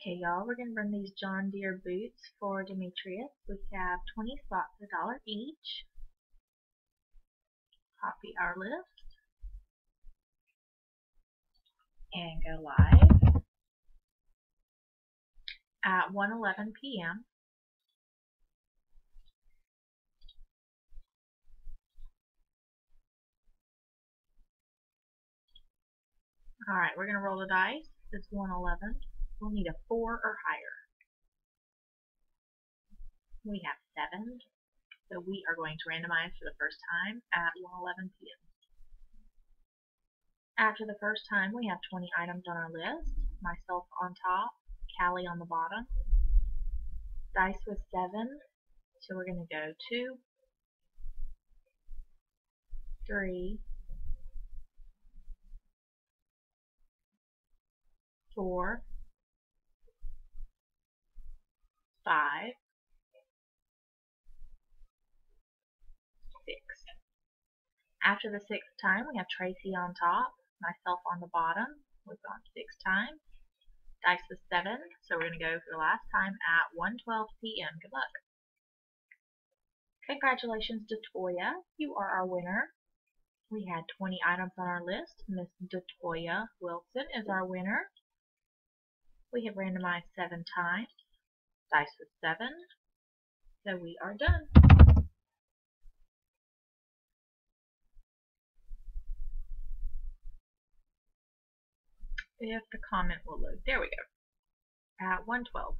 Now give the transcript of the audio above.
Okay, y'all, we're going to run these John Deere boots for Demetrius. We have 20 slots, a dollar each. Copy our list. And go live at 1.11 p.m. Alright, we're going to roll the dice. It's 111. We'll need a 4 or higher. We have 7, so we are going to randomize for the first time at 111 p.m. After the first time, we have 20 items on our list. Myself on top, Callie on the bottom. Dice was 7, so we're going to go 2, 3, four, five, six. After the sixth time, we have Tracy on top, myself on the bottom. We've gone six times. Dice was seven, so we're going to go for the last time at 1.12 p.m. Good luck. Congratulations, Detoya. You are our winner. We had 20 items on our list. Miss Detoya Wilson is our winner. We have randomized seven times. Dice was seven. So we are done. If the comment will load. There we go. At 112.